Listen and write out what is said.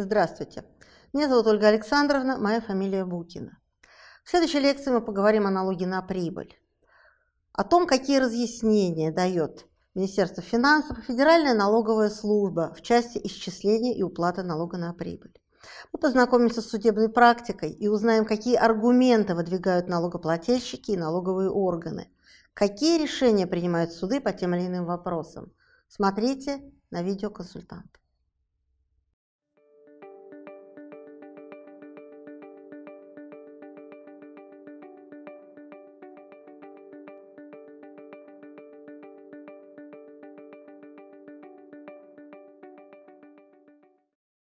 Здравствуйте. Меня зовут Ольга Александровна, моя фамилия Букина. В следующей лекции мы поговорим о налоге на прибыль. О том, какие разъяснения дает Министерство финансов и Федеральная налоговая служба в части исчисления и уплаты налога на прибыль. Мы познакомимся с судебной практикой и узнаем, какие аргументы выдвигают налогоплательщики и налоговые органы, какие решения принимают суды по тем или иным вопросам. Смотрите на видеоконсультант.